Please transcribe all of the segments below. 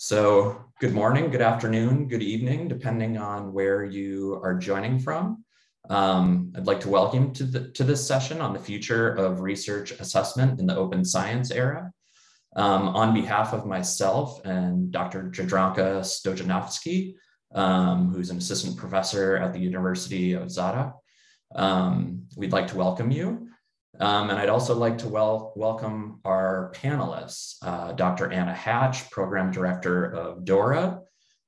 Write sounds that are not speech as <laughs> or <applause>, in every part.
So good morning, good afternoon, good evening, depending on where you are joining from. Um, I'd like to welcome to, the, to this session on the future of research assessment in the open science era. Um, on behalf of myself and Dr. Jadranka Stojanovski, um, who's an assistant professor at the University of Zadar, um, we'd like to welcome you. Um, and I'd also like to wel welcome our panelists, uh, Dr. Anna Hatch, Program Director of DORA,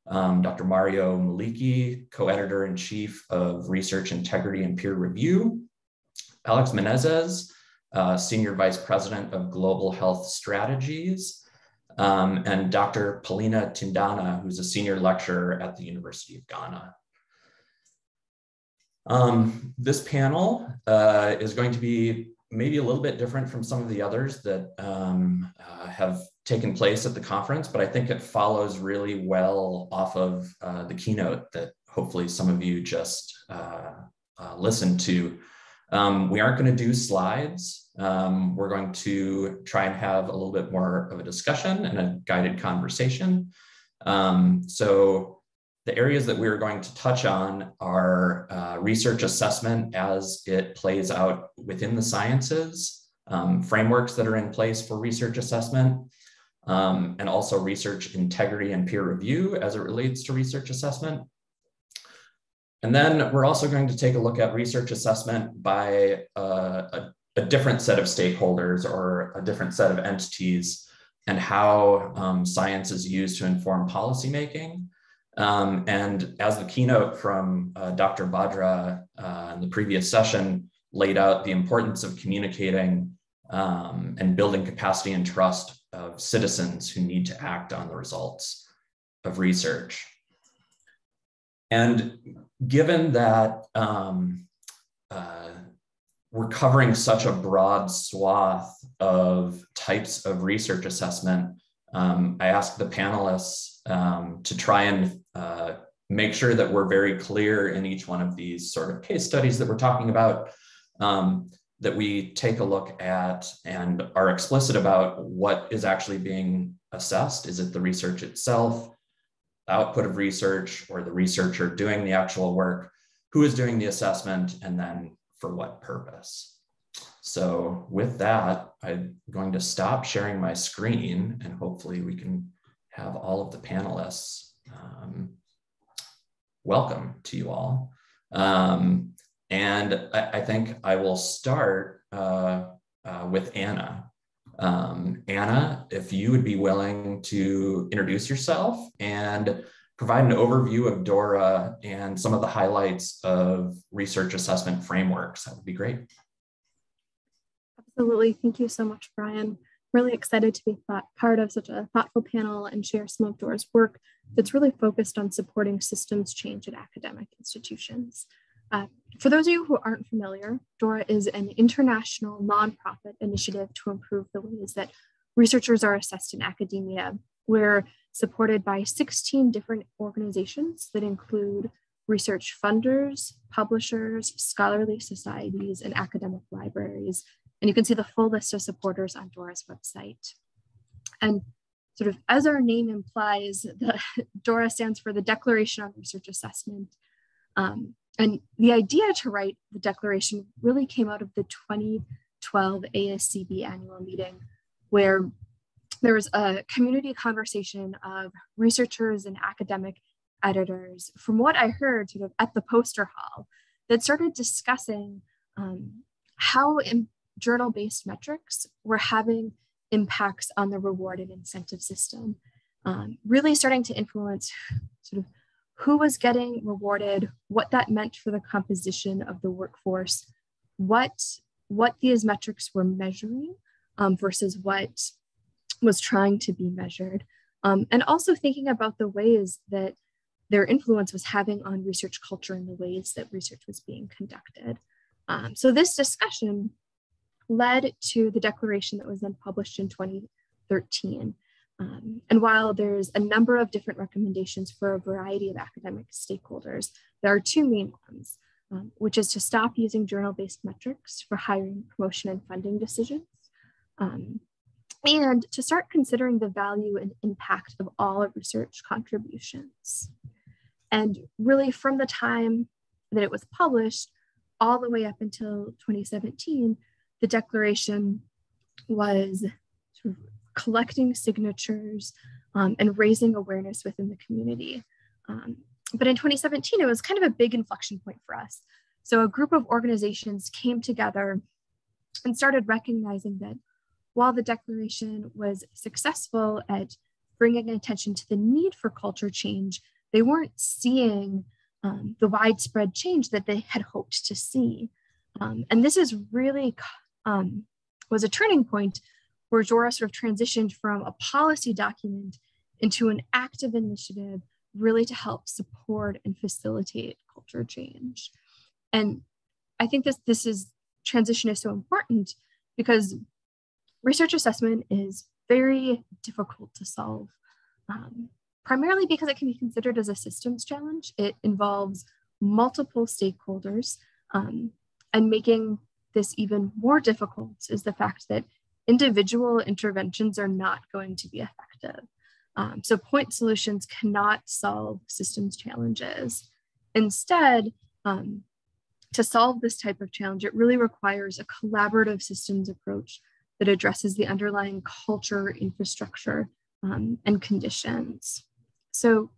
um, Dr. Mario Malički, Co-Editor in Chief of Research Integrity and Peer Review, Alex Menezes, uh, Senior Vice President of Global Health Strategies, um, and Dr. Paulina Tindana, who's a Senior Lecturer at the University of Ghana. Um, this panel uh, is going to be maybe a little bit different from some of the others that um, uh, have taken place at the conference, but I think it follows really well off of uh, the keynote that hopefully some of you just uh, uh, listened to. Um, we aren't going to do slides. Um, we're going to try and have a little bit more of a discussion and a guided conversation. Um, so the areas that we're going to touch on are uh, research assessment as it plays out within the sciences, um, frameworks that are in place for research assessment, um, and also research integrity and peer review as it relates to research assessment. And then we're also going to take a look at research assessment by uh, a, a, different set of stakeholders or a different set of entities and how um, science is used to inform policymaking um, and as the keynote from uh, Dr. Badra uh, in the previous session laid out the importance of communicating um, and building capacity and trust of citizens who need to act on the results of research. And given that um, uh, we're covering such a broad swath of types of research assessment, um, I asked the panelists um, to try and uh, make sure that we're very clear in each one of these sort of case studies that we're talking about, um, that we take a look at and are explicit about what is actually being assessed. Is it the research itself, output of research, or the researcher doing the actual work? Who is doing the assessment, and then for what purpose? So with that, I'm going to stop sharing my screen and hopefully we can have all of the panelists. Um, welcome to you all. Um, and I, I, think I will start uh, uh, with Anna. Um, Anna, if you would be willing to introduce yourself and provide an overview of DORA and some of the highlights of research assessment frameworks, that would be great. Absolutely. Thank you so much, Brian really excited to be part of such a thoughtful panel and share some of DORA's work that's really focused on supporting systems change at academic institutions. Uh, for those of you who aren't familiar, DORA is an international nonprofit initiative to improve the ways that researchers are assessed in academia. We're supported by 16 different organizations that include research funders, publishers, scholarly societies, and academic libraries and you can see the full list of supporters on DORA's website. And sort of as our name implies, the <laughs> DORA stands for the Declaration on Research Assessment. Um, and the idea to write the declaration really came out of the 2012 ASCB annual meeting, where there was a community conversation of researchers and academic editors, from what I heard sort of at the poster hall, that started discussing um, how journal-based metrics were having impacts on the reward and incentive system, um, really starting to influence sort of who was getting rewarded, what that meant for the composition of the workforce, what, what these metrics were measuring um, versus what was trying to be measured. Um, and also thinking about the ways that their influence was having on research culture and the ways that research was being conducted. Um, so this discussion led to the declaration that was then published in 2013. Um, and while there's a number of different recommendations for a variety of academic stakeholders, there are two main ones, um, which is to stop using journal-based metrics for hiring, promotion, and funding decisions. Um, and to start considering the value and impact of all research contributions. And really, from the time that it was published all the way up until 2017, the declaration was collecting signatures um, and raising awareness within the community. Um, but in 2017, it was kind of a big inflection point for us. So a group of organizations came together and started recognizing that while the declaration was successful at bringing attention to the need for culture change, they weren't seeing um, the widespread change that they had hoped to see. Um, and this is really um, was a turning point where DORA sort of transitioned from a policy document into an active initiative really to help support and facilitate culture change. And I think this, this is transition is so important because research assessment is very difficult to solve, um, primarily because it can be considered as a systems challenge. It involves multiple stakeholders, um, and making this even more difficult is the fact that individual interventions are not going to be effective. Um, so point solutions cannot solve systems challenges. Instead, um, to solve this type of challenge, it really requires a collaborative systems approach that addresses the underlying culture, infrastructure, um, and conditions. So,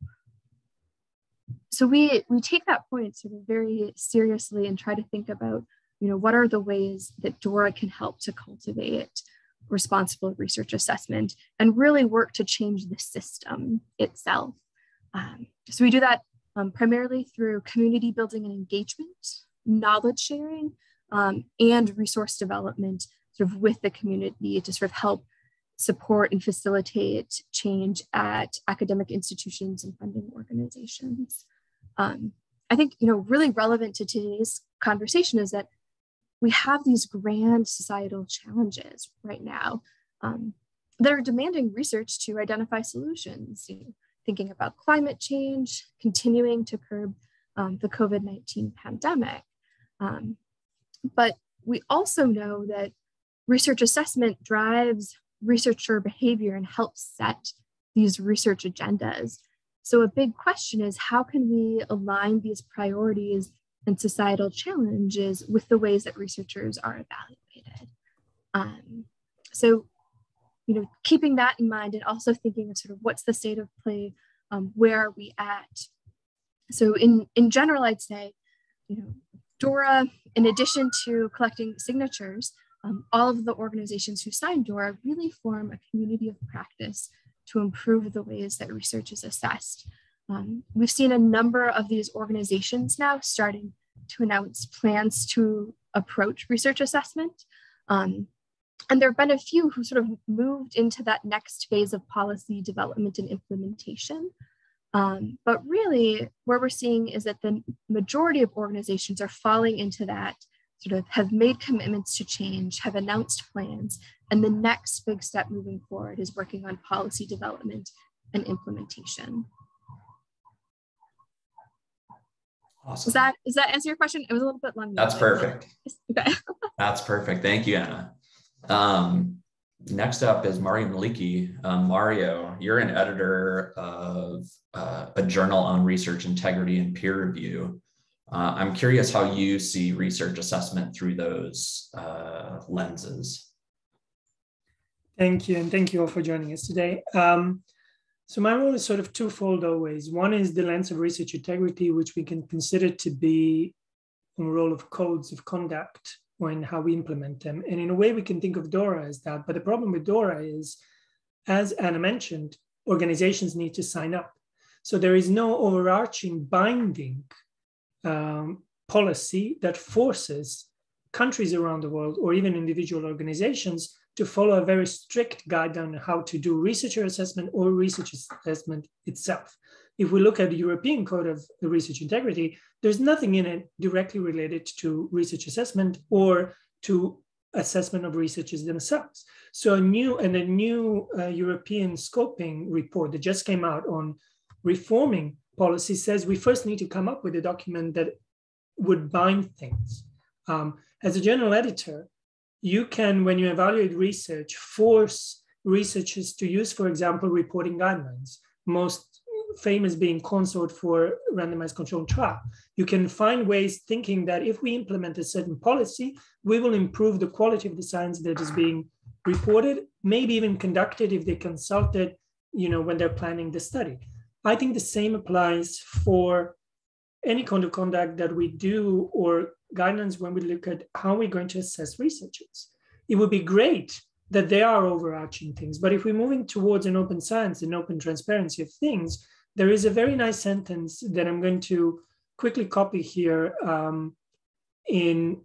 so we, we take that point sort of very seriously and try to think about, you know, what are the ways that DORA can help to cultivate responsible research assessment and really work to change the system itself. Um, so we do that um, primarily through community building and engagement, knowledge sharing, um, and resource development sort of with the community to sort of help support and facilitate change at academic institutions and funding organizations. Um, I think, you know, really relevant to today's conversation is that we have these grand societal challenges right now um, that are demanding research to identify solutions. You know, thinking about climate change, continuing to curb um, the COVID 19 pandemic, um, but we also know that research assessment drives researcher behavior and helps set these research agendas. So, a big question is how can we align these priorities and societal challenges with the ways that researchers are evaluated? Um, so, you know, keeping that in mind and also thinking of sort of what's the state of play, um, where are we at? So, in, in general, I'd say, you know, DORA, in addition to collecting signatures, um, all of the organizations who signed DORA really form a community of practice to improve the ways that research is assessed. Um, we've seen a number of these organizations now starting to announce plans to approach research assessment. Um, and there have been a few who sort of moved into that next phase of policy development and implementation. Um, but really, where we're seeing is that the majority of organizations are falling into that sort of have made commitments to change, have announced plans, and the next big step moving forward is working on policy development and implementation. Awesome. Does that, does that answer your question? It was a little bit long. That's perfect. Okay. <laughs> That's perfect. Thank you, Anna. Um, next up is Mario Malički. Um, Mario, you're an editor of uh, a journal on research integrity and peer review. Uh, I'm curious how you see research assessment through those uh, lenses. Thank you, and thank you all for joining us today. Um, so my role is sort of twofold always. One is the lens of research integrity, which we can consider to be a role of codes of conduct when how we implement them. And in a way, we can think of DORA as that. But the problem with DORA is, as Anna mentioned, organizations need to sign up. So there is no overarching binding um, policy that forces countries around the world or even individual organizations to follow a very strict guide on how to do researcher assessment or research assessment itself. If we look at the European Code of Research Integrity, there's nothing in it directly related to research assessment or to assessment of researchers themselves. So a new and a new uh, European scoping report that just came out on reforming policy says we first need to come up with a document that would bind things. Um, as a general editor, you can, when you evaluate research, force researchers to use, for example, reporting guidelines. Most famous being CONSORT for randomized controlled trial. You can find ways thinking that if we implement a certain policy, we will improve the quality of the science that is being reported, maybe even conducted if they consulted, you know, when they're planning the study. I think the same applies for any kind of conduct that we do or guidelines when we look at how we're going to assess researchers. It would be great that there are overarching things, but if we're moving towards an open science and open transparency of things, there is a very nice sentence that I'm going to quickly copy here um, in,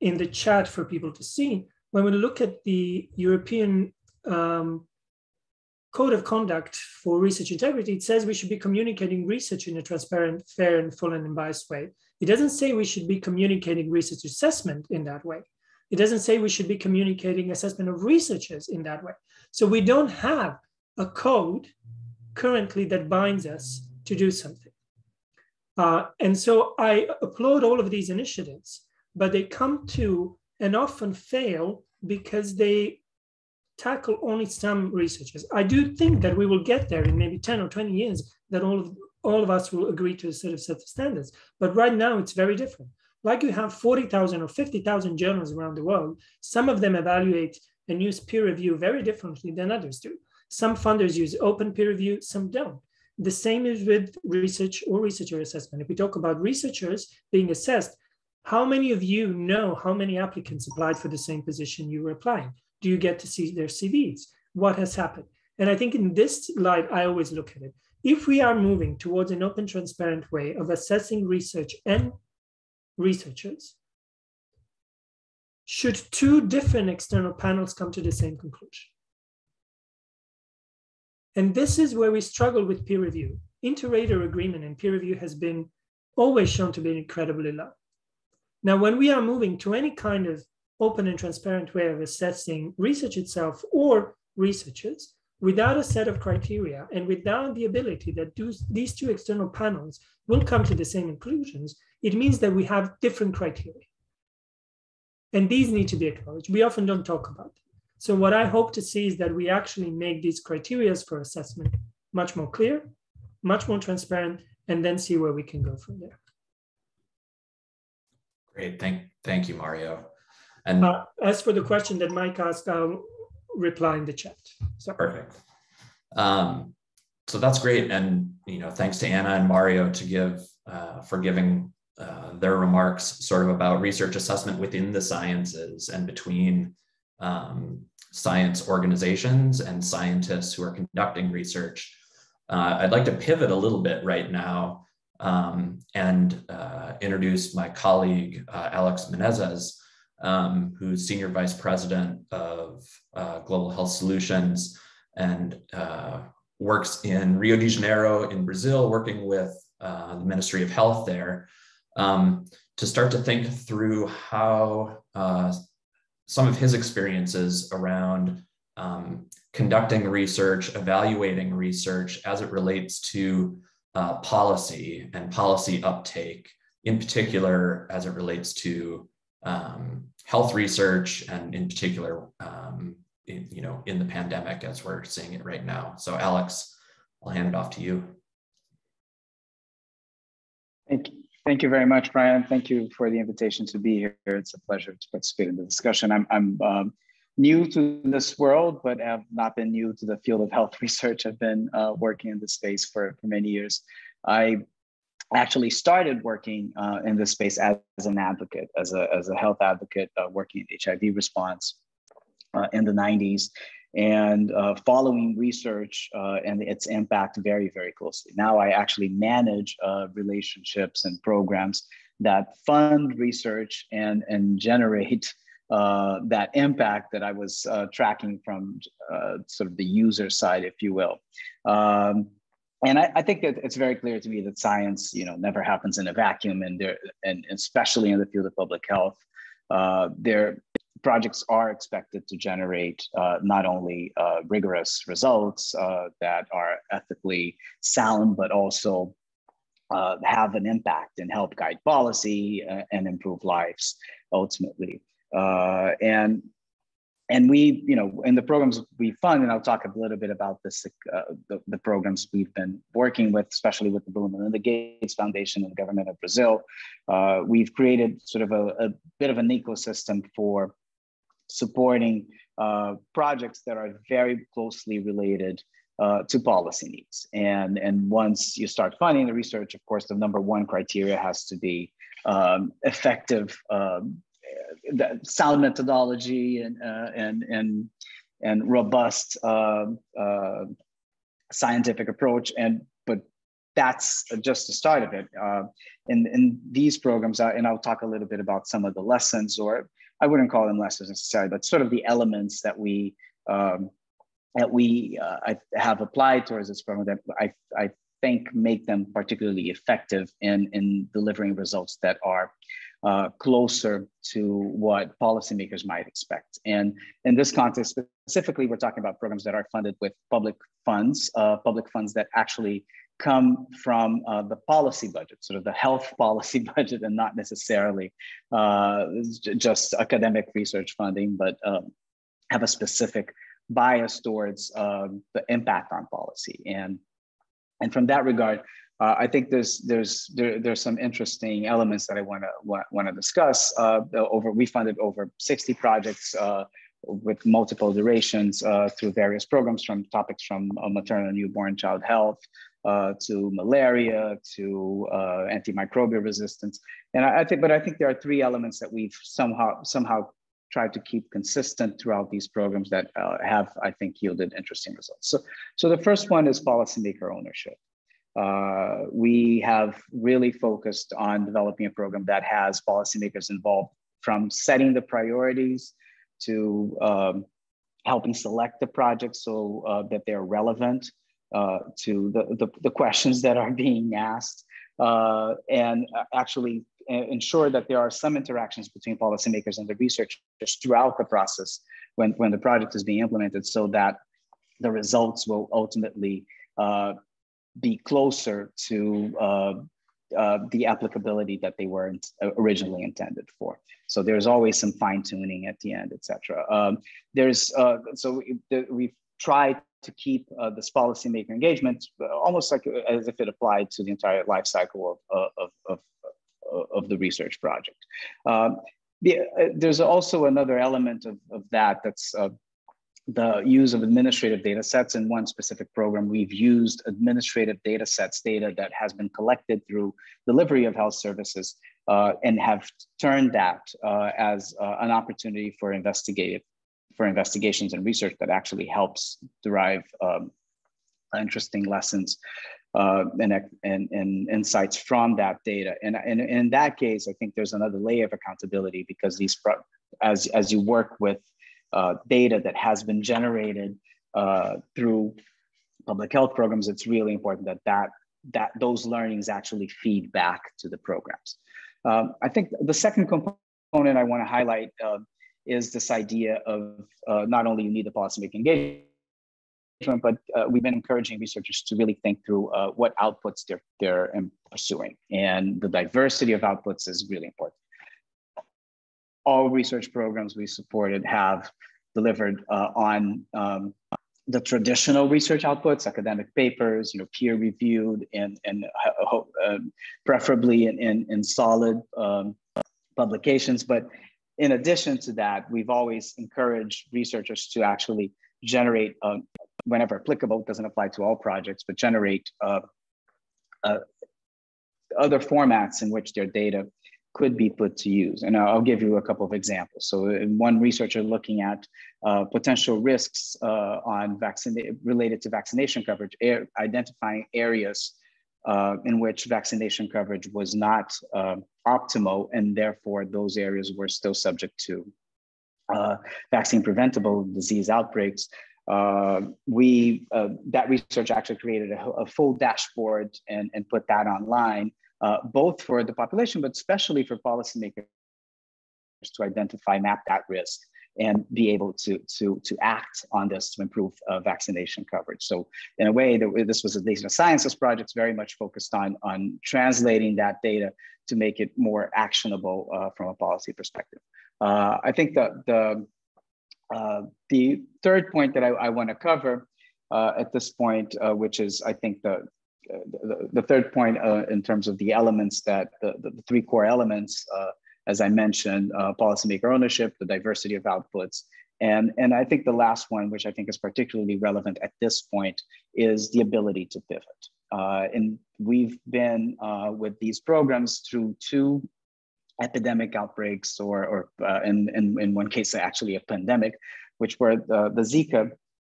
in the chat for people to see. When we look at the European um, Code of Conduct for Research Integrity, it says we should be communicating research in a transparent, fair, and full and unbiased way. It doesn't say we should be communicating research assessment in that way. It doesn't say we should be communicating assessment of researchers in that way. So we don't have a code currently that binds us to do something. Uh, and so I applaud all of these initiatives, but they come to and often fail because they tackle only some researchers. I do think that we will get there in maybe 10 or 20 years that all of all of us will agree to a sort of set of standards. But right now it's very different. Like you have 40,000 or 50,000 journals around the world, some of them evaluate and use peer review very differently than others do. Some funders use open peer review, some don't. The same is with research or researcher assessment. If we talk about researchers being assessed, how many of you know how many applicants applied for the same position you were applying? Do you get to see their CVs? What has happened? And I think in this light, I always look at it. If we are moving towards an open, transparent way of assessing research and researchers, should two different external panels come to the same conclusion? And this is where we struggle with peer review. Inter-rater agreement and peer review has been always shown to be incredibly low. Now, when we are moving to any kind of open and transparent way of assessing research itself or researchers, without a set of criteria and without the ability that these two external panels will come to the same conclusions, it means that we have different criteria. And these need to be acknowledged. We often don't talk about them. So what I hope to see is that we actually make these criteria for assessment much more clear, much more transparent, and then see where we can go from there. Great, thank, thank you, Mario. And uh, as for the question that Mike asked, I'll reply in the chat. So. Perfect. Um, so that's great, and you know, thanks to Anna and Mario to give uh, for giving uh, their remarks sort of about research assessment within the sciences and between um, science organizations and scientists who are conducting research. Uh, I'd like to pivot a little bit right now um, and uh, introduce my colleague, uh, Alex Menezes, um, who's Senior Vice President of uh, Global Health Solutions and uh, works in Rio de Janeiro in Brazil, working with uh, the Ministry of Health there. Um, to start to think through how some of his experiences around um, conducting research, evaluating research as it relates to uh, policy and policy uptake, in particular as it relates to um, health research and in particular, um, in, you know, in the pandemic as we're seeing it right now. So Alex, I'll hand it off to you. Thank you. Thank you very much, Brian. Thank you for the invitation to be here. It's a pleasure to participate in the discussion. I'm, I'm um, new to this world, but have not been new to the field of health <laughs> research. I've been uh, working in this space for, for many years. I actually started working uh, in this space as, as, an advocate, as a, as a health advocate, uh, working in HIV response uh, in the 90s and uh, following research uh, and its impact very, very closely. Now I actually manage uh, relationships and programs that fund research and, and generate that impact that I was tracking from sort of the user side, if you will. Um, and I, I, think that it's very clear to me that science, you know, never happens in a vacuum, and there, and especially in the field of public health, uh, there projects are expected to generate uh, not only uh, rigorous results uh, that are ethically sound, but also uh, have an impact and help guide policy uh, and improve lives ultimately. And and we, you know, in the programs we fund, and I'll talk a little bit about this, uh, the, the, programs we've been working with, especially with the Bill and Melinda Gates Foundation and the government of Brazil. Uh, we've created sort of a, a, bit of an ecosystem for supporting uh, projects that are very closely related uh, to policy needs. And, and once you start funding the research, of course, the number one criteria has to be um, effective um, sound methodology and uh, and and and robust uh, uh, scientific approach. And but that's just the start of it. Uh, in in these programs, and I'll talk a little bit about some of the lessons, or I wouldn't call them lessons necessarily, but sort of the elements that we um, that we uh, have applied towards this program that I I think make them particularly effective in in delivering results that are uh, closer to what policymakers might expect. And in this context, specifically, we're talking about programs that are funded with public funds, uh, public funds that actually come from uh, the policy budget, sort of the health <laughs> policy budget, and not necessarily uh, just academic research funding, but um, have a specific bias towards um, the impact on policy. And, and from that regard, uh, I think there's there's there, there's some interesting elements that I want to want to discuss. Uh, over we funded over 60 projects uh, with multiple durations uh, through various programs, from topics from uh, maternal and newborn child health uh, to malaria to antimicrobial resistance. And I, I, think, but I think there are three elements that we've somehow somehow tried to keep consistent throughout these programs that have, I think, yielded interesting results. So, so the first one is policymaker ownership. Uh, we have really focused on developing a program that has policymakers involved from setting the priorities to um, helping select the projects so uh, that they're relevant uh, to the, the, the, questions that are being asked uh, and actually uh, ensure that there are some interactions between policymakers and the researchers throughout the process when, when the project is being implemented so that the results will ultimately uh, be closer to uh, uh, the applicability that they were originally intended for. So there's always some fine tuning at the end, et cetera. Um, there's, uh, so we've tried to keep uh, this policymaker engagement almost like uh, as if it applied to the entire life cycle of, of, of, of the research project. Um, the, uh, there's also another element of, of that that's uh, the use of administrative data sets in one specific program. We've used administrative data sets, data that has been collected through delivery of health services, uh, and have turned that uh, as uh, an opportunity for investigative for investigations and research that actually helps derive um, interesting lessons uh, and, and, and, insights from that data. And, and, in that case, I think there's another layer of accountability because these, as, as you work with uh, data that has been generated uh, through public health programs, it's really important that, that that those learnings actually feed back to the programs. Um, I think the second component I want to highlight uh, is this idea of uh, not only you need the policymaking engagement, but uh, we've been encouraging researchers to really think through uh, what outputs they're, they're pursuing. And the diversity of outputs is really important all research programs we supported have delivered uh, on um, the traditional research outputs, academic papers, you know, peer reviewed and, and uh, uh, preferably in, in, in solid um, publications. But in addition to that, we've always encouraged researchers to actually generate, um, whenever applicable, it doesn't apply to all projects, but generate uh, uh, other formats in which their data could be put to use. And I'll give you a couple of examples. So one researcher looking at uh, potential risks uh, on vaccine related to vaccination coverage, identifying areas uh, in which vaccination coverage was not um, optimal, and therefore those areas were still subject to uh, vaccine preventable disease outbreaks. Uh, we uh, that research actually created a, a full dashboard and, and put that online uh, both for the population, but especially for policymakers to identify, map that risk, and be able to, to, to act on this to improve uh, vaccination coverage. So in a way, this was a data sciences project very much focused on, on translating that data to make it more actionable uh, from a policy perspective. Uh, I think that the Uh, the third point that I, I want to cover uh, at this point, uh, which is, I think, the, the, the third point uh, in terms of the elements that the, the, three core elements, uh, as I mentioned, uh, policymaker ownership, the diversity of outputs, and, and I think the last one, which I think is particularly relevant at this point, is the ability to pivot. Uh, and we've been uh, with these programs through two epidemic outbreaks, or, or uh, in, in, in one case, actually a pandemic, which were the, the Zika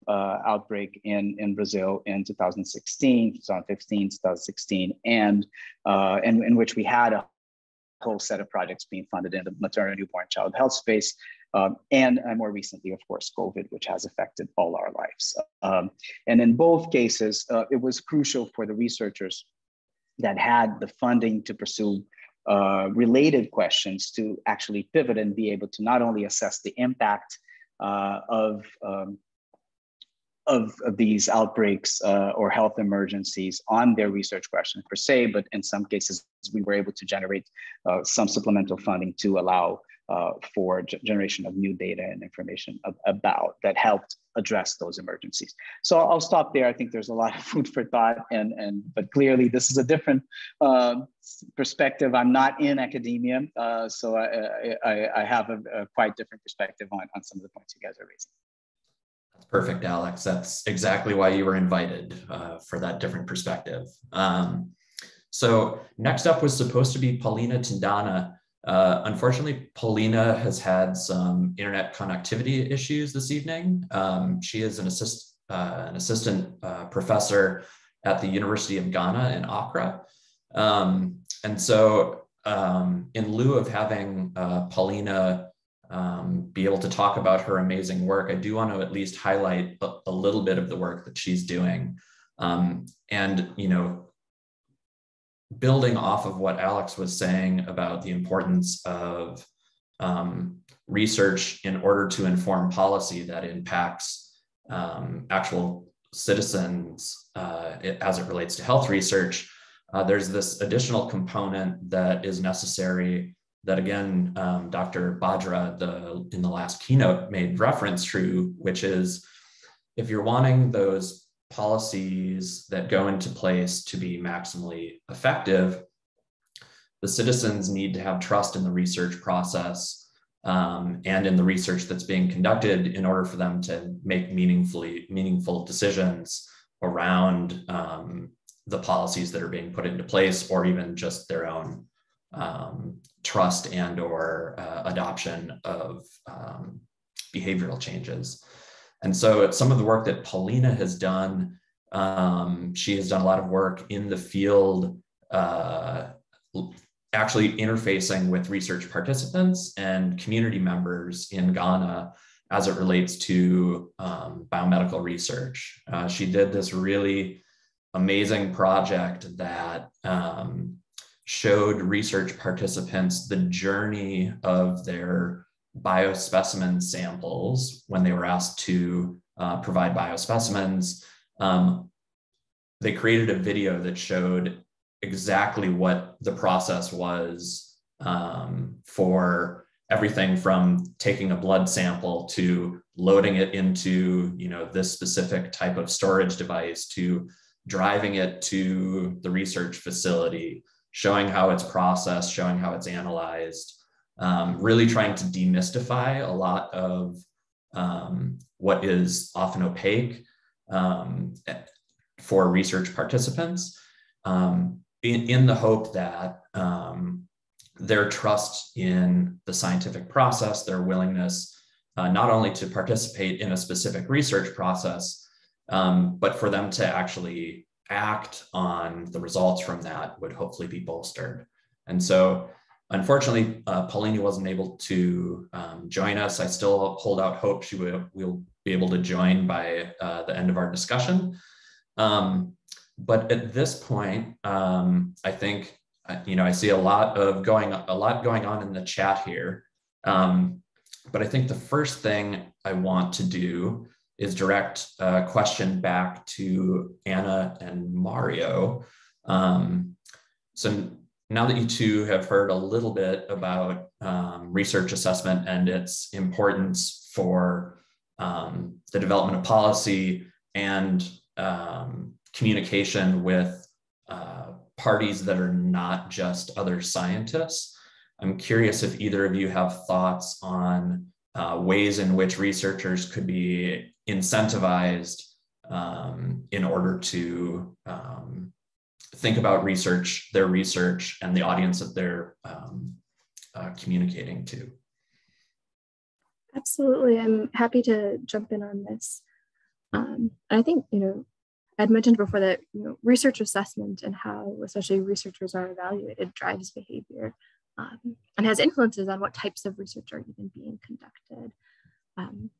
uh, outbreak in, in Brazil in 2016, 2015, 2016, and, uh, and in which we had a whole set of projects being funded in the maternal newborn child health space um, and uh, more recently, of course, COVID, which has affected all our lives. Um, and in both cases, uh, it was crucial for the researchers that had the funding to pursue uh, related questions to actually pivot and be able to not only assess the impact uh, of, um, of, of, these outbreaks uh, or health emergencies on their research questions per se, but in some cases, we were able to generate uh, some supplemental funding to allow uh, for generation of new data and information ab about that helped address those emergencies. So I'll stop there. I think there's a lot of food for thought, and and but clearly this is a different uh, perspective. I'm not in academia, uh, so I, I, I have a, a, quite different perspective on on some of the points you guys are raising. Perfect, Alex. That's exactly why you were invited uh, for that different perspective. Um, so next up was supposed to be Paulina Tindana. Uh, unfortunately, Paulina has had some internet connectivity issues this evening. Um, she is an, assist, uh, an assistant uh, professor at the University of Ghana in Accra. Um, and so um, in lieu of having uh, Paulina um, be able to talk about her amazing work, I do want to at least highlight a, a little bit of the work that she's doing. Um, and, you know, building off of what Alex was saying about the importance of um, research in order to inform policy that impacts um, actual citizens uh, as it relates to health research, uh, there's this additional component that is necessary that again, um, Dr. Bajra the, in the last keynote made reference to, which is if you're wanting those policies that go into place to be maximally effective, the citizens need to have trust in the research process um, and in the research that's being conducted in order for them to make meaningfully meaningful decisions around um, the policies that are being put into place or even just their own um, trust and or uh, adoption of um, behavioral changes. And so some of the work that Paulina has done, um, she has done a lot of work in the field, uh, actually interfacing with research participants and community members in Ghana as it relates to um, biomedical research. Uh, she did this really amazing project that um, showed research participants the journey of their biospecimen samples when they were asked to uh, provide biospecimens. Um, they created a video that showed exactly what the process was um, for everything from taking a blood sample to loading it into you know this specific type of storage device to driving it to the research facility showing how it's processed showing how it's analyzed um, really trying to demystify a lot of um, what is often opaque um, for research participants um, in, in, the hope that um, their trust in the scientific process, their willingness uh, not only to participate in a specific research process, um, but for them to actually act on the results from that would hopefully be bolstered. And so Unfortunately, uh, Paulina wasn't able to um, join us. I still hold out hope she will, will be able to join by uh, the end of our discussion. Um, but at this point, um, I think uh, you know I see a lot of going a lot going on in the chat here. Um, but I think the first thing I want to do is direct a question back to Anna and Mario. Um, so now that you two have heard a little bit about um, research assessment and its importance for um, the development of policy and um, communication with uh, parties that are not just other scientists. I'm curious if either of you have thoughts on uh, ways in which researchers could be incentivized um, in order to um, think about research, their research, and the audience that they're um, uh, communicating to. Absolutely. I'm happy to jump in on this. Um, I think, you know, I'd mentioned before that you know, research assessment and how especially researchers are evaluated drives behavior um, and has influences on what types of research are even being conducted. Um,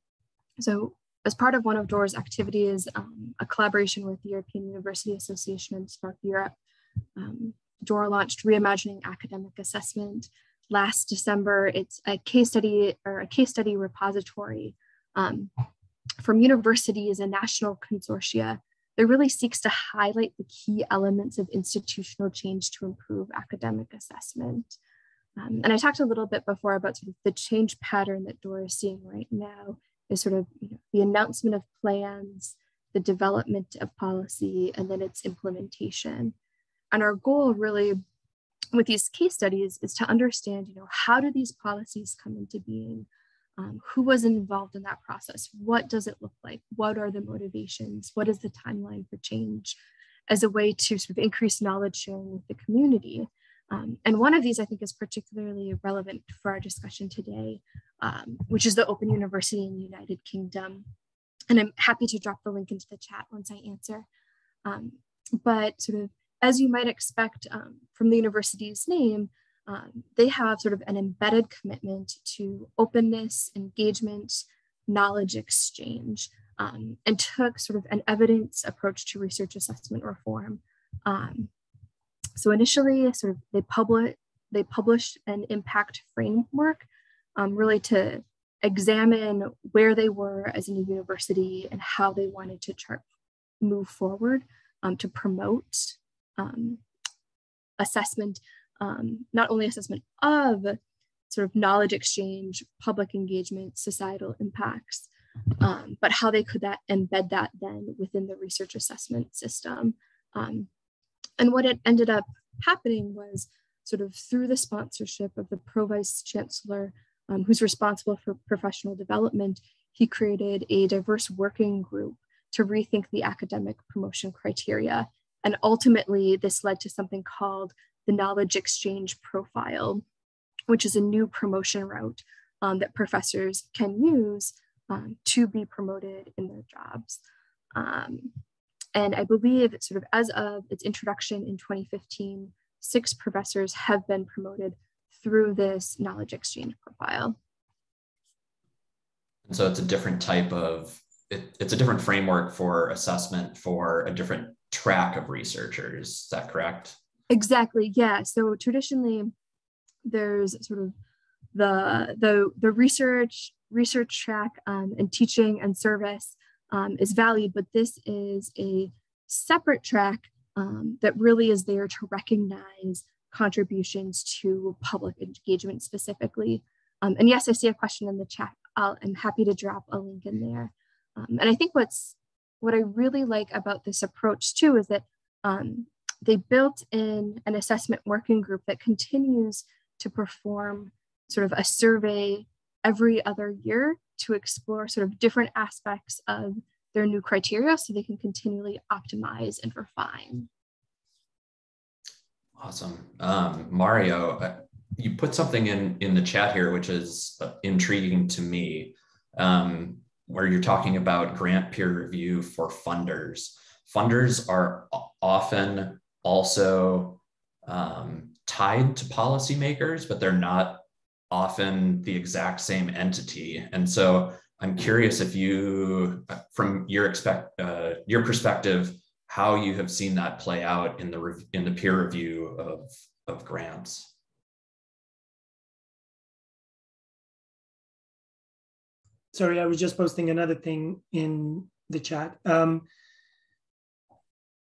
so as part of one of DORA's activities, um, a collaboration with the European University Association and SPARC Europe, um, DORA launched Reimagining Academic Assessment last December. It's a case study or a case study repository um, from universities and national consortia that really seeks to highlight the key elements of institutional change to improve academic assessment. Um, and I talked a little bit before about sort of the change pattern that DORA is seeing right now is sort of you know, the announcement of plans, the development of policy, and then its implementation. And our goal really with these case studies is to understand, you know, how do these policies come into being? Um, who was involved in that process? What does it look like? What are the motivations? What is the timeline for change as a way to sort of increase knowledge sharing with the community? Um, and one of these I think is particularly relevant for our discussion today, um, which is the Open University in the United Kingdom. And I'm happy to drop the link into the chat once I answer. Um, but sort of as you might expect um, from the university's name, um, they have sort of an embedded commitment to openness, engagement, knowledge exchange, um, and took sort of an evidence approach to research assessment reform. Um, so initially, sort of they publish they published an impact framework, um, really to examine where they were as a new university and how they wanted to chart move forward um, to promote um, assessment, um, not only assessment of sort of knowledge exchange, public engagement, societal impacts, um, but how they could that embed that then within the research assessment system. Um, and what it ended up happening was sort of through the sponsorship of the Pro Vice Chancellor, um, who's responsible for professional development, he created a diverse working group to rethink the academic promotion criteria and ultimately, this led to something called the Knowledge Exchange Profile, which is a new promotion route um, that professors can use um, to be promoted in their jobs. Um, and I believe sort of as of its introduction in 2015, six professors have been promoted through this knowledge exchange profile. And so it's a different type of, it, it's a different framework for assessment for a different track of researchers. Is that correct? Exactly. Yeah. So traditionally, there's sort of the the the research research track um, and teaching and service um, is valued, but this is a separate track um, that really is there to recognize contributions to public engagement specifically. Um, and yes, I see a question in the chat. i am happy to drop a link in there. Um, and I think what's what I really like about this approach too is that um, they built in an assessment working group that continues to perform sort of a survey every other year to explore sort of different aspects of their new criteria so they can continually optimize and refine. Awesome. Um, Mario, uh, you put something in, in the chat here, which is uh, intriguing to me. Um, where you're talking about grant peer review for funders. Funders are often also um, tied to policymakers, but they're not often the exact same entity. And so I'm curious if you, from your expect uh, your perspective, how you have seen that play out in the in the peer review of of grants. sorry, I was just posting another thing in the chat. Um,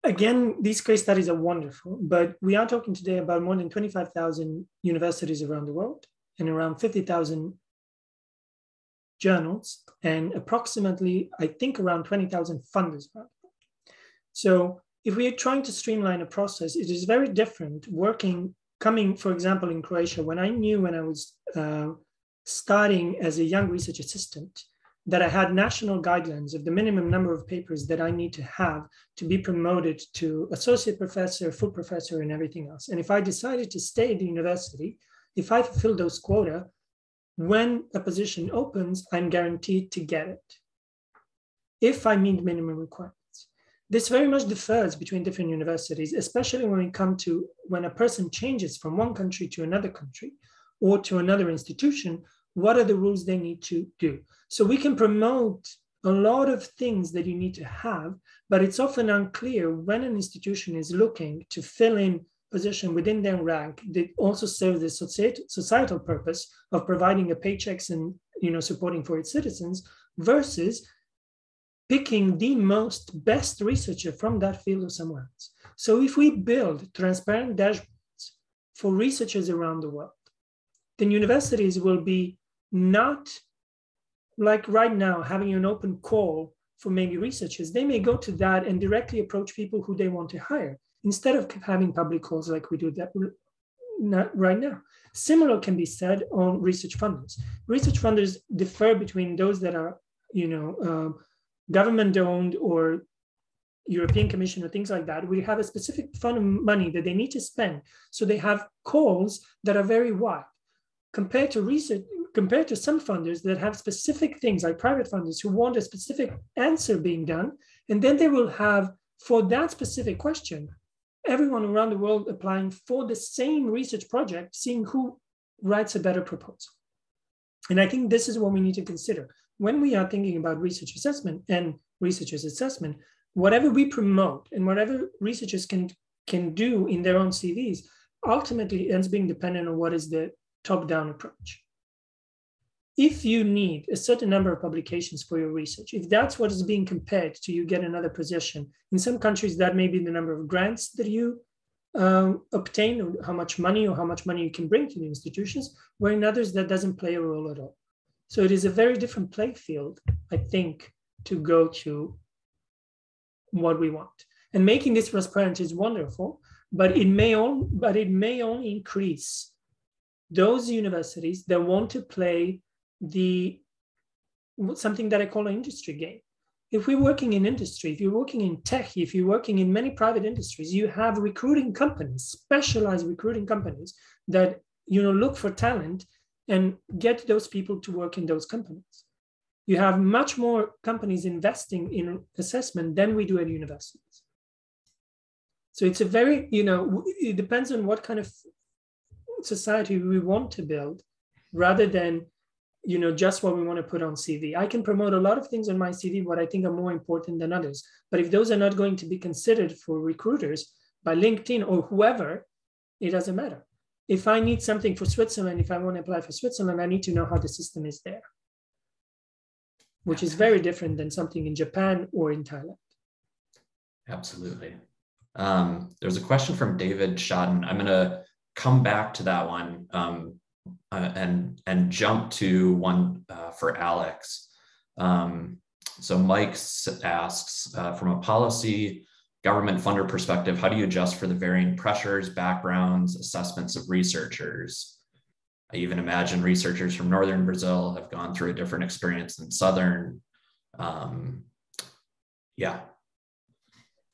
again, these case studies are wonderful, but we are talking today about more than 25,000 universities around the world and around 50,000 journals and approximately, I think, around 20,000 funders. So if we are trying to streamline a process, it is very different working, coming, for example, in Croatia, when I knew when I was uh, starting as a young research assistant, that I had national guidelines of the minimum number of papers that I need to have to be promoted to associate professor, full professor, and everything else. And if I decided to stay at the university, if I fulfill those quota, when a position opens, I'm guaranteed to get it if I meet minimum requirements. This very much differs between different universities, especially when we come to when a person changes from one country to another country or to another institution, what are the rules they need to do? So we can promote a lot of things that you need to have, but it's often unclear when an institution is looking to fill in position within their rank that also serve the societal purpose of providing a paychecks and you know supporting for its citizens versus picking the most best researcher from that field or somewhere else. So if we build transparent dashboards for researchers around the world, then universities will be not like right now having an open call for maybe researchers. They may go to that and directly approach people who they want to hire instead of having public calls like we do that right now. Similar can be said on research funders. Research funders differ between those that are, you know, um, government owned or European Commission or things like that. We have a specific fund of money that they need to spend. So they have calls that are very wide compared to research, compared to some funders that have specific things like private funders who want a specific answer being done. And then they will have for that specific question, everyone around the world applying for the same research project, seeing who writes a better proposal. And I think this is what we need to consider. When we are thinking about research assessment and researchers assessment, whatever we promote and whatever researchers can, can do in their own CVs ultimately ends being dependent on what is the top-down approach. If you need a certain number of publications for your research, if that's what is being compared to you get another position, in some countries that may be the number of grants that you um, obtain, or how much money or how much money you can bring to the institutions, where in others that doesn't play a role at all. So it is a very different play field, I think, to go to what we want. And making this transparent is wonderful, but it may only, but it may only increase those universities that want to play the something that I call an industry game. If we're working in industry, if you're working in tech, if you're working in many private industries, you have recruiting companies, specialized recruiting companies that you know look for talent and get those people to work in those companies. You have much more companies investing in assessment than we do at universities. So it's a very, you know, it depends on what kind of society we want to build rather than you know just what we want to put on cv i can promote a lot of things on my cv what i think are more important than others. But if those are not going to be considered for recruiters by linkedin or whoever it doesn't matter. If i need something for switzerland if i want to apply for switzerland i need to know how the system is there. Which is very different than something in japan or in thailand. Absolutely. Um, there's a question from david Shotton. i'm going to come back to that one um, uh, and and jump to one uh, for Alex. Um, so Mike asks, uh, from a policy government funder perspective, how do you adjust for the varying pressures, backgrounds, assessments of researchers? I even imagine researchers from northern Brazil have gone through a different experience than southern. Um, yeah.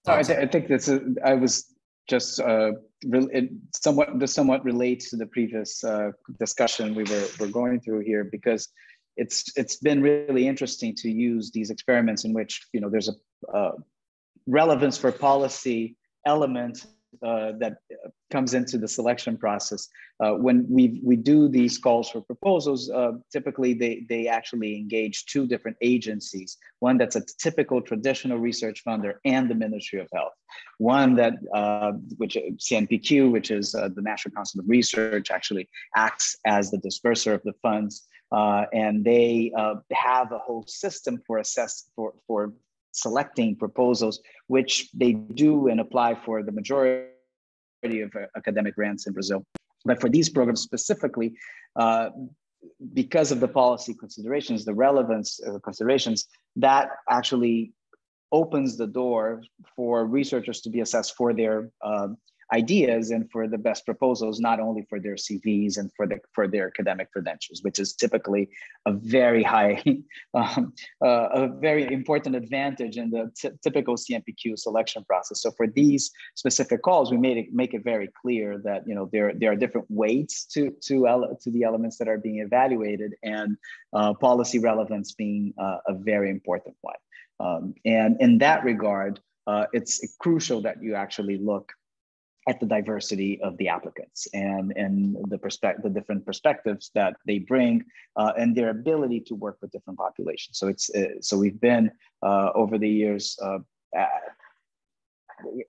I, th- I, think that's a, I was just uh, it somewhat this somewhat relates to the previous uh, discussion we were, were going through here because it's it's been really interesting to use these experiments in which you know there's a uh, relevance for policy element uh, that comes into the selection process. Uh, when we we do these calls for proposals, uh, typically they they actually engage two different agencies. One that's a typical traditional research funder and the Ministry of Health. One that uh, which CNPq, which is uh, the National Council of Research, actually acts as the disperser of the funds. Uh, and they have a whole system for assess for for selecting proposals, which they do and apply for the majority of uh, academic grants in Brazil. But for these programs specifically, uh, because of the policy considerations, the relevance uh, considerations, that actually opens the door for researchers to be assessed for their uh, ideas and for the best proposals, not only for their CVs and for the for their academic credentials, which is typically a very high, <laughs> um, uh, a very important advantage in the typical CNPq selection process. So for these specific calls, we made it make it very clear that you know there there are different weights to to to the elements that are being evaluated, and uh, policy relevance being uh, a very important one. Um, and in that regard, uh, it's crucial that you actually look at the diversity of the applicants and, and the, perspective, the different perspectives that they bring uh, and their ability to work with different populations. So it's uh, so we've been uh, over the years uh,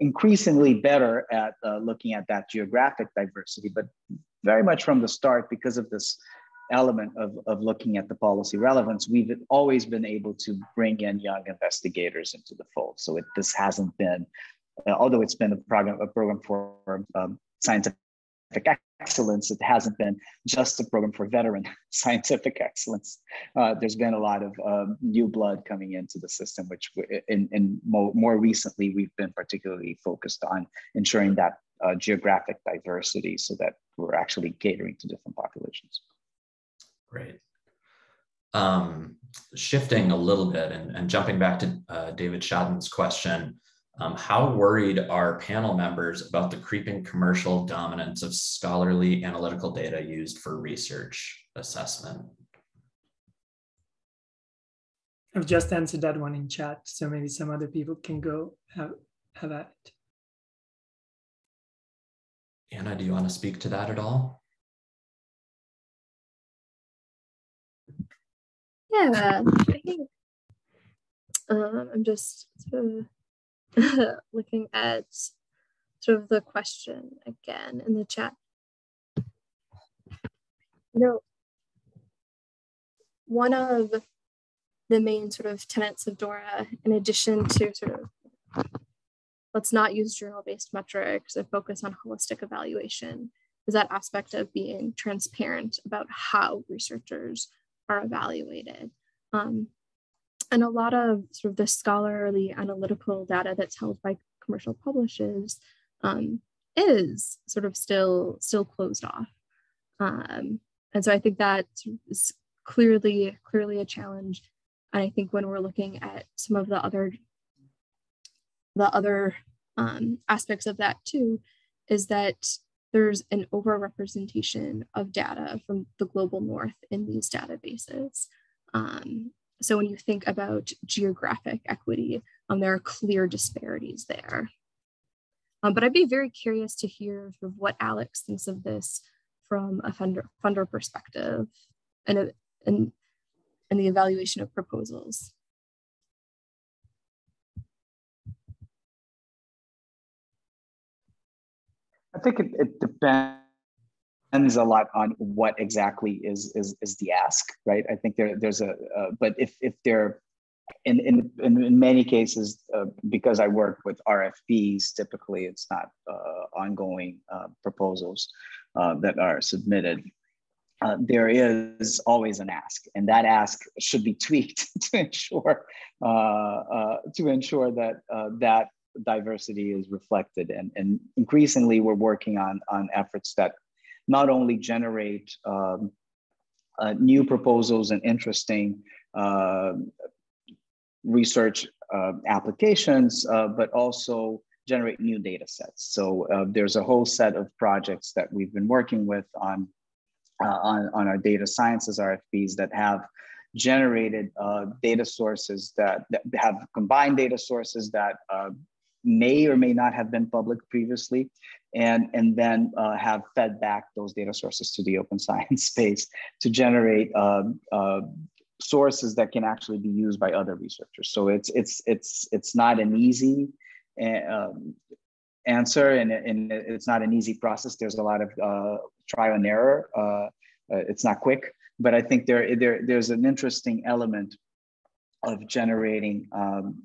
increasingly better at uh, looking at that geographic diversity, but very much from the start because of this element of, of looking at the policy relevance, we've always been able to bring in young investigators into the fold. So it, this hasn't been uh, although it's been a program, a program for um, scientific excellence, it hasn't been just a program for veteran <laughs> scientific excellence. Uh, there's been a lot of um, new blood coming into the system, which in, in more, more, recently we've been particularly focused on ensuring that uh, geographic diversity so that we're actually catering to different populations. Great. Um, shifting a little bit and, and jumping back to uh, David Shotton's question, um, how worried are panel members about the creeping commercial dominance of scholarly analytical data used for research assessment? I've just answered that one in chat, so maybe some other people can go have, have at it. Anna, do you want to speak to that at all? Yeah, I think um, I'm just <laughs> looking at sort of the question again in the chat. Know, one of the main sort of tenets of DORA, in addition to sort of let's not use journal-based metrics and focus on holistic evaluation, is that aspect of being transparent about how researchers are evaluated. Um, and a lot of sort of the scholarly analytical data that's held by commercial publishers um, is sort of still still closed off. Um, and so I think that is clearly clearly a challenge. And I think when we're looking at some of the other the other um, aspects of that too, is that there's an overrepresentation of data from the global north in these databases. Um, so when you think about geographic equity, um, there are clear disparities there. Um, but I'd be very curious to hear sort of what Alex thinks of this from a funder, funder perspective and, a, and, and the evaluation of proposals. I think it, it depends depends a lot on what exactly is is is the ask, right? I think there there's a, uh, but if if they're in in in, in many cases uh, because I work with RFPs, typically it's not uh, ongoing uh, proposals uh, that are submitted. Uh, there is always an ask, and that ask should be <laughs> tweaked to ensure to ensure that that diversity is reflected. And, and increasingly, we're working on on efforts that not only generate um, uh, new proposals and interesting uh, research uh, applications, uh, but also generate new data sets. So uh, there's a whole set of projects that we've been working with on, uh, on, on our data sciences RFPs that have generated data sources that, that, have combined data sources that may or may not have been public previously, and, and then uh, have fed back those data sources to the open <laughs> science space to generate uh, uh, sources that can actually be used by other researchers. So it's, it's, it's, it's not an easy eh, um, answer and, and it's not an easy process. There's a lot of uh, trial and error. Uh, uh, it's not quick, but I think there, there, there's an interesting element of generating um,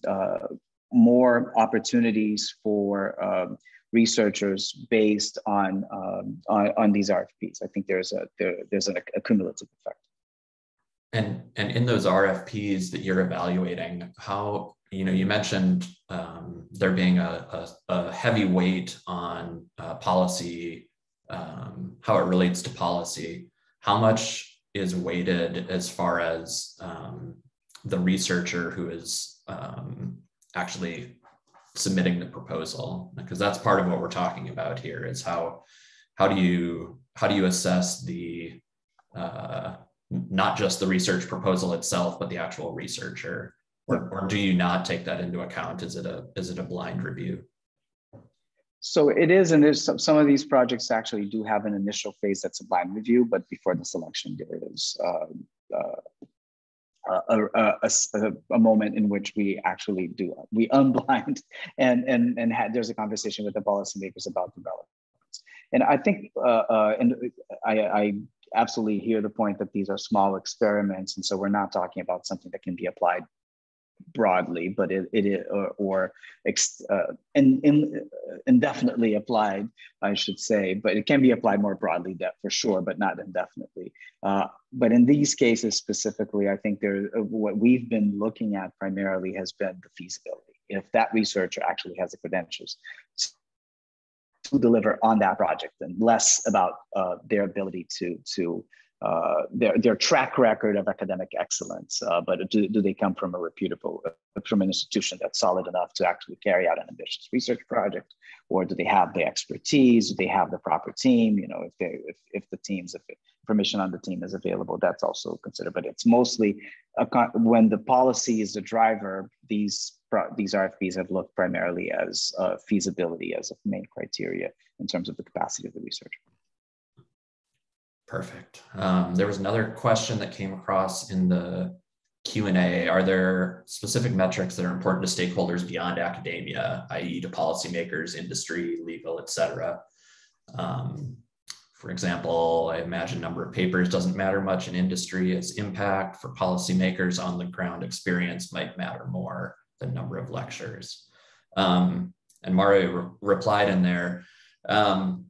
more opportunities for um, researchers based on, um, on, on, these RFPs. I think there's a, there, there's an, a cumulative effect. And, and in those RFPs that you're evaluating, how, you know, you mentioned um, there being a, a, a, heavy weight on uh, policy, um, how it relates to policy. How much is weighted as far as um, the researcher who is um, actually submitting the proposal because that's part of what we're talking about here is how how do you how do you assess the uh, not just the research proposal itself but the actual researcher? Or, or do you not take that into account? Is it a is it a blind review? So it is and there's some, some of these projects actually do have an initial phase that's a blind review but before the selection there is uh, uh, a, a, a, a, moment in which we actually do we unblind <laughs> and and and had, there's a conversation with the policymakers about development. And I think uh, uh, and I, I absolutely hear the point that these are small experiments, and so we're not talking about something that can be applied broadly, but it, it or, or uh, in, in, indefinitely applied, I should say, but it can be applied more broadly that for sure, but not indefinitely. Uh, but in these cases specifically, I think there uh, what we've been looking at primarily has been the feasibility. If that researcher actually has the credentials to deliver on that project, and less about uh, their ability to to uh, their, their track record of academic excellence, uh, but do, do they come from a reputable, uh, from an institution that's solid enough to actually carry out an ambitious research project? Or do they have the expertise? Do they have the proper team? You know, if they, if, if the teams, if permission on the team is available, that's also considered, but it's mostly a, when the policy is the driver, these, these RFPs have looked primarily as uh, feasibility as a main criteria in terms of the capacity of the researcher. Perfect. Um, there was another question that came across in the Q&A. Are there specific metrics that are important to stakeholders beyond academia, i.e. to policymakers, industry, legal, et cetera? Um, for example, I imagine number of papers doesn't matter much in industry as impact for policymakers on the ground experience might matter more than number of lectures. Um, and Mario re replied in there, um,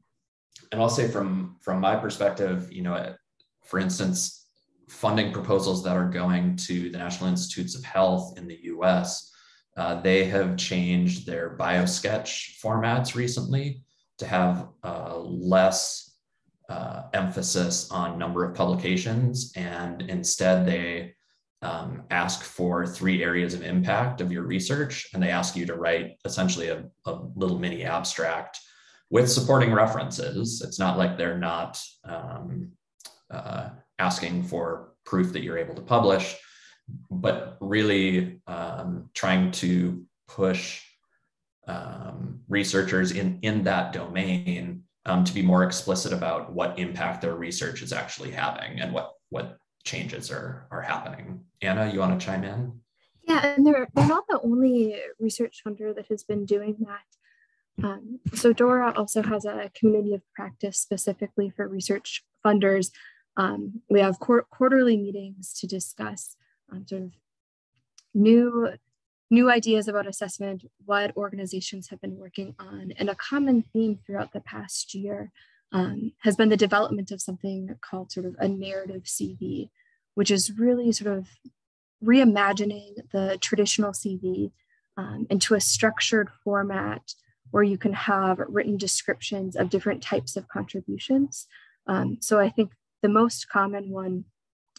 and I'll say from from my perspective, you know, for instance, funding proposals that are going to the National Institutes of Health in the U.S. Uh, they have changed their biosketch formats recently to have uh, less uh, emphasis on number of publications, and instead they um, ask for three areas of impact of your research, and they ask you to write essentially a, a little mini abstract with supporting references. It's not like they're not um, uh, asking for proof that you're able to publish, but really um, trying to push um, researchers in, in that domain um, to be more explicit about what impact their research is actually having and what, what changes are, are happening. Anna, you want to chime in? Yeah, and they're, they're not the only research funder that has been doing that. Um, so DORA also has a community of practice specifically for research funders. Um, we have qu quarterly meetings to discuss um, sort of new, new ideas about assessment, what organizations have been working on. And a common theme throughout the past year um, has been the development of something called sort of a narrative CV, which is really sort of reimagining the traditional CV um, into a structured format where you can have written descriptions of different types of contributions. Um, so I think the most common one,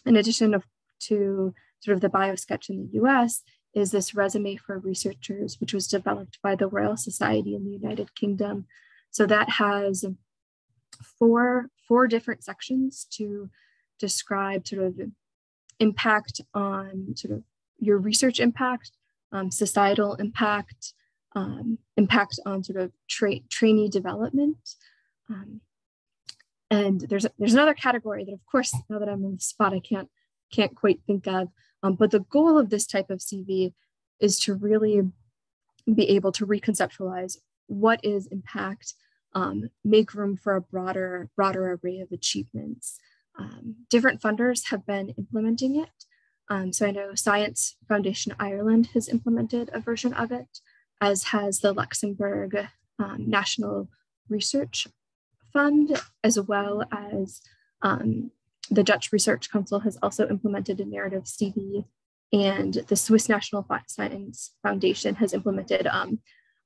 in addition of, to sort of the biosketch in the US, is this resume for researchers, which was developed by the Royal Society in the United Kingdom. So that has four, four different sections to describe sort of impact on sort of your research impact, um, societal impact, um, impact on sort of tra trainee development. Um, and there's there's another category that, of course, now that I'm on the spot, I can't can't quite think of. Um, but the goal of this type of CV is to really be able to reconceptualize what is impact, um, make room for a broader broader array of achievements. Um, different funders have been implementing it. Um, so I know Science Foundation Ireland has implemented a version of it as has the Luxembourg um, National Research Fund, as well as um, the Dutch Research Council has also implemented a narrative CV, and the Swiss National Science Foundation has implemented um,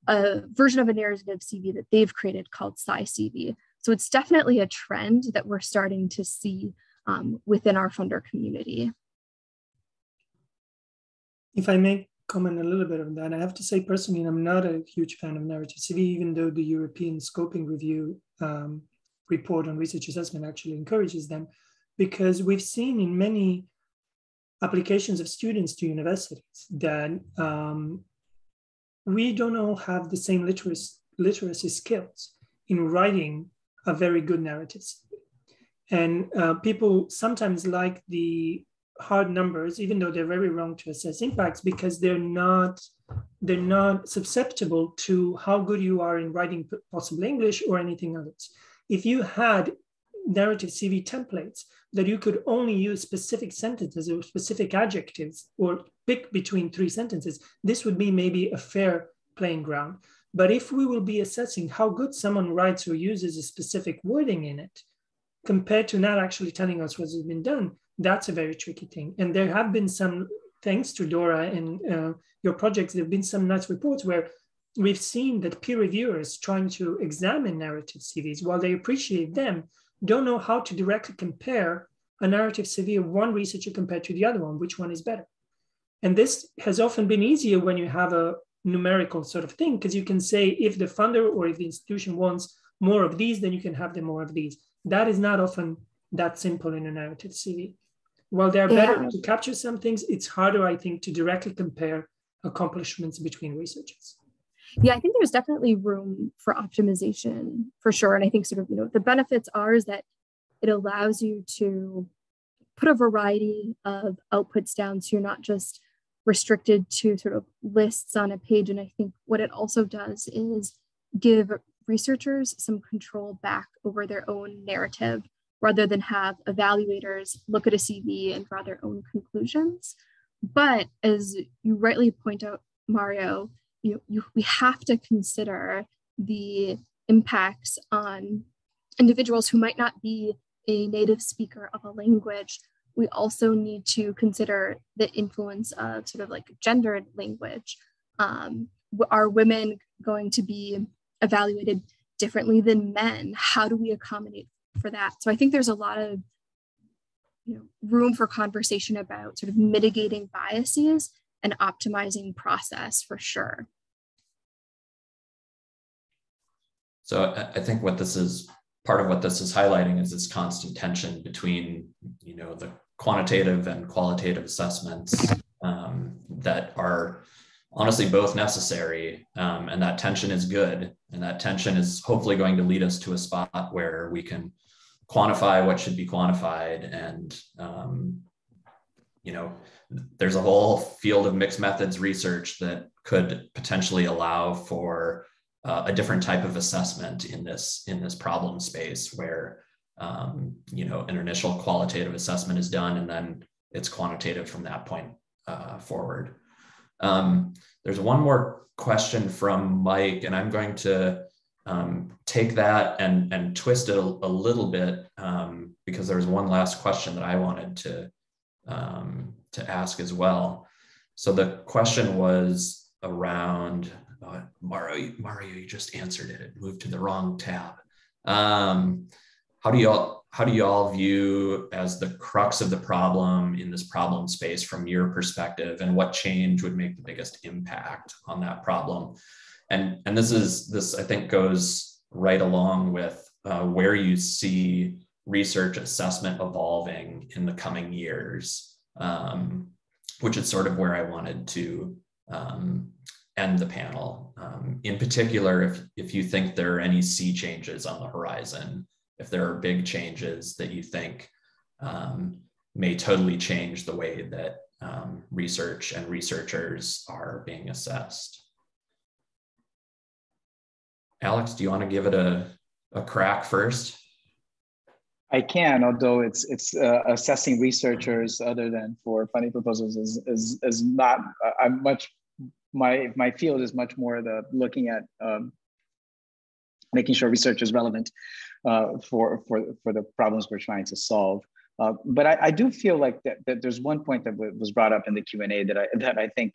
a version of a narrative CV that they've created called SciCV. So it's definitely a trend that we're starting to see um, within our funder community. If I may comment a little bit on that, I have to say personally, I'm not a huge fan of narrative CV, even though the European Scoping Review um, report on research assessment actually encourages them, because we've seen in many applications of students to universities that um, we don't all have the same literacy, literacy skills in writing a very good narrative. And uh, people sometimes like the hard numbers, even though they're very wrong to assess impacts, because they're not they're not susceptible to how good you are in writing possible English or anything else. If you had narrative CV templates that you could only use specific sentences or specific adjectives or pick between three sentences, this would be maybe a fair playing ground. But if we will be assessing how good someone writes or uses a specific wording in it, compared to not actually telling us what has been done, that's a very tricky thing. And there have been some, thanks to DORA and uh, your projects, there have been some nice reports where we've seen that peer reviewers trying to examine narrative CVs, while they appreciate them, don't know how to directly compare a narrative CV of one researcher compared to the other one, which one is better. And this has often been easier when you have a numerical sort of thing, because you can say if the funder or if the institution wants more of these, then you can have them more of these. That is not often that simple in a narrative CV. While they're yeah. better to capture some things, it's harder, I think, to directly compare accomplishments between researchers. Yeah, I think there's definitely room for optimization for sure. And I think sort of, you know, the benefits are is that it allows you to put a variety of outputs down so you're not just restricted to sort of lists on a page. And I think what it also does is give researchers some control back over their own narrative rather than have evaluators look at a CV and draw their own conclusions. But as you rightly point out, Mario, you, you, we have to consider the impacts on individuals who might not be a native speaker of a language. We also need to consider the influence of sort of like gendered language. Um, are women going to be evaluated differently than men? How do we accommodate for that? So I think there's a lot of you know, room for conversation about sort of mitigating biases and optimizing process for sure. So I think what this is part of what this is highlighting is this constant tension between you know the quantitative and qualitative assessments um, that are honestly both necessary um, and that tension is good and that tension is hopefully going to lead us to a spot where we can quantify what should be quantified and um, you know there's a whole field of mixed methods research that could potentially allow for uh, a different type of assessment in this in this problem space where um, you know an initial qualitative assessment is done and then it's quantitative from that point uh, forward. Um, there's one more question from Mike, and I'm going to um, take that and, and twist it a, a little bit um, because there's one last question that I wanted to, um, to ask as well. So the question was around uh, Mario, Mario, you just answered it. It moved to the wrong tab. Um, how do y'all how do you all view as the crux of the problem in this problem space from your perspective and what change would make the biggest impact on that problem and and this is this i think goes right along with uh, where you see research assessment evolving in the coming years um, which is sort of where i wanted to um, end the panel um, in particular if if you think there are any sea changes on the horizon if there are big changes that you think um, may totally change the way that um, research and researchers are being assessed. Alex, do you want to give it a, a crack first? I can, although it's it's uh, assessing researchers other than for funding proposals is is is not. I'm much my my field is much more the looking at um, making sure research is relevant uh, for, for, for the problems we're trying to solve. Uh, but I, I, do feel like that, that there's one point that was brought up in the Q&A that I, that I think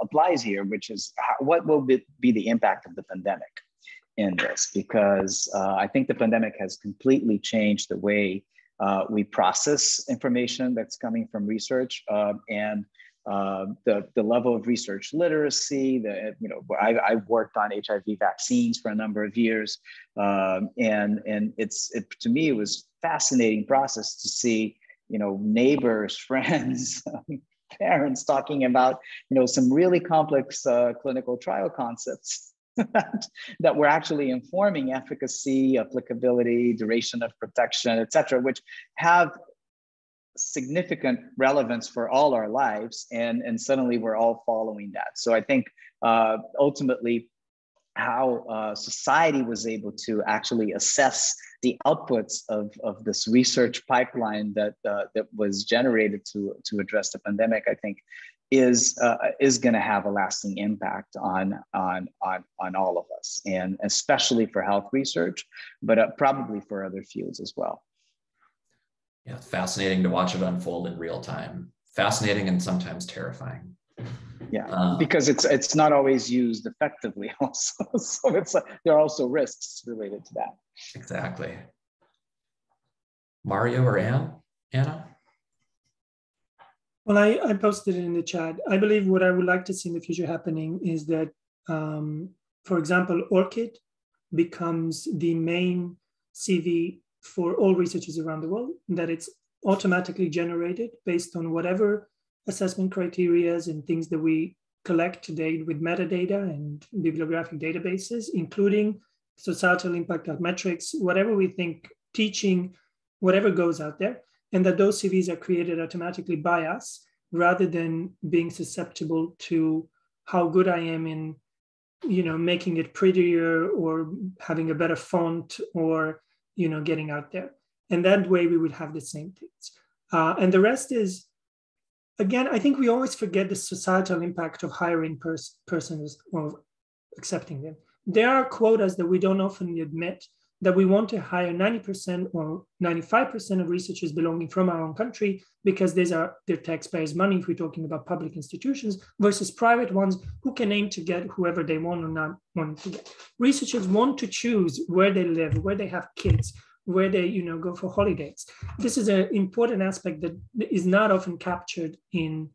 applies here, which is how, what will be, be the impact of the pandemic in this? Because uh, I think the pandemic has completely changed the way uh, we process information that's coming from research uh, and uh, the, the level of research literacy, the, you know, I, I worked on HIV vaccines for a number of years. Um, and, and it's, it, to me, it was fascinating process to see, you know, neighbors, <laughs> friends, parents talking about, you know, some really complex uh, clinical trial concepts <laughs> that, were actually informing efficacy, applicability, duration of protection, et cetera, which have significant relevance for all our lives. And and suddenly we're all following that. So i think uh, ultimately how uh, society was able to actually assess the outputs of, of this research pipeline that uh, that was generated to to address the pandemic i think is uh, is going to have a lasting impact on on on on all of us and especially for health research but uh, probably for other fields as well yeah, fascinating to watch it unfold in real time. Fascinating and sometimes terrifying. Yeah, um, because it's it's not always used effectively. <laughs> Also, so it's uh, there are also risks related to that. Exactly. Mario or Anne, Anna? Well, I, I posted it in the chat. I believe what I would like to see in the future happening is that, um, for example, ORCID becomes the main CV for all researchers around the world, that it's automatically generated based on whatever assessment criteria and things that we collect today with metadata and bibliographic databases, including societal impact metrics, whatever we think teaching, whatever goes out there, and that those CVs are created automatically by us rather than being susceptible to how good I am in, you know, making it prettier or having a better font or you know, getting out there. And that way we would have the same things. Uh, and the rest is, again, I think we always forget the societal impact of hiring pers- persons or accepting them. There are quotas that we don't often admit that we want to hire 90% or 95% of researchers belonging from our own country because these are their taxpayers' money if we're talking about public institutions versus private ones who can aim to get whoever they want or not want to get. Researchers want to choose where they live, where they have kids, where they you know go for holidays. This is an important aspect that is not often captured in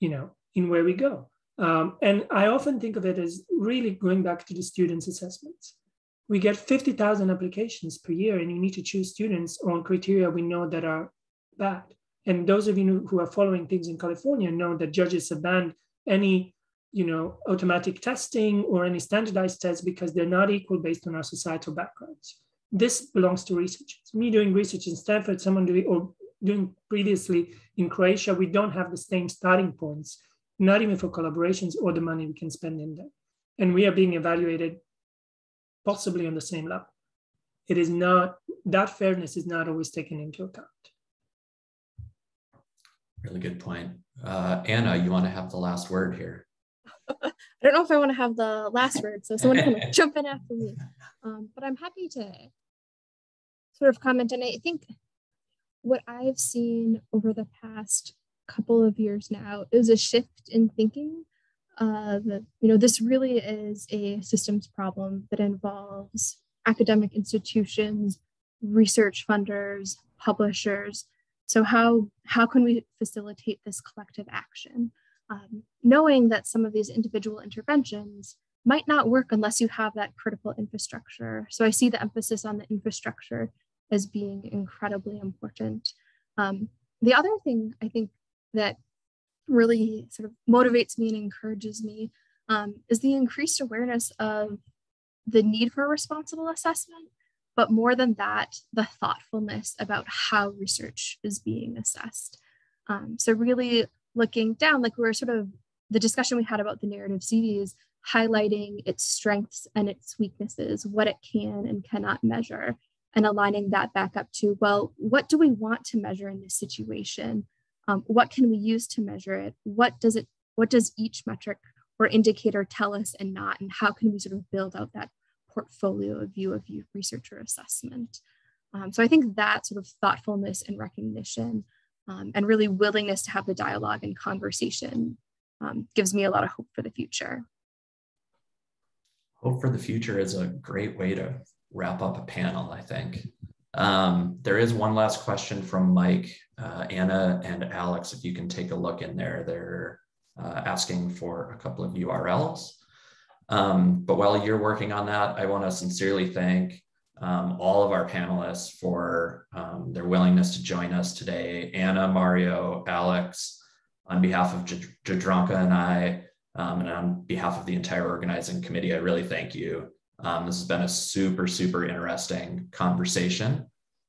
you know in where we go. Um, and I often think of it as really going back to the students' assessments we get 50,000 applications per year and you need to choose students on criteria we know that are bad. And those of you who are following things in California know that judges have banned any you know, automatic testing or any standardized tests because they're not equal based on our societal backgrounds. This belongs to researchers. Me doing research in Stanford, someone doing or doing previously in Croatia, we don't have the same starting points, not even for collaborations or the money we can spend in them. And we are being evaluated possibly on the same level. It is not, that fairness is not always taken into account. Really good point. Uh, Anna, you want to have the last word here? <laughs> I don't know if I want to have the last word, so someone can <laughs> jump in after me. Um, but I'm happy to sort of comment. And I think what I've seen over the past couple of years now is a shift in thinking uh, you know this really is a systems problem that involves academic institutions, research funders, publishers. So how how can we facilitate this collective action? Um, knowing that some of these individual interventions might not work unless you have that critical infrastructure. So I see the emphasis on the infrastructure as being incredibly important. Um, the other thing I think that really sort of motivates me and encourages me um, is the increased awareness of the need for responsible assessment, but more than that, the thoughtfulness about how research is being assessed. Um, so really looking down, like we are sort of the discussion we had about the narrative CVs, highlighting its strengths and its weaknesses, what it can and cannot measure, and aligning that back up to, well, what do we want to measure in this situation? Um, what can we use to measure it what does it what does each metric or indicator tell us and not and how can we sort of build out that portfolio of view of youth researcher assessment. Um, so I think that sort of thoughtfulness and recognition um, and really willingness to have the dialogue and conversation um, gives me a lot of hope for the future. Hope for the future is a great way to wrap up a panel, I think. Um, there is one last question from Mike, uh, Anna, and Alex. If you can take a look in there, they're uh, asking for a couple of URLs. Um, but while you're working on that, I want to sincerely thank um, all of our panelists for um, their willingness to join us today. Anna, Mario, Alex, on behalf of Jadranka and I, um, and on behalf of the entire organizing committee, I really thank you. Um, this has been a super, super interesting conversation.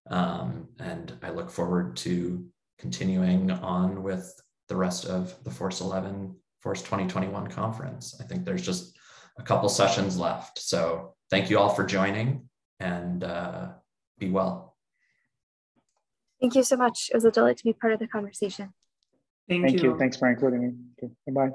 Um, and I look forward to continuing on with the rest of the Force 11 Force 2021 conference. I think there's just a couple sessions left. So thank you all for joining and uh, be well. Thank you so much. It was a delight to be part of the conversation. Thank, Thank you. you. Thanks for including me. Okay. Bye.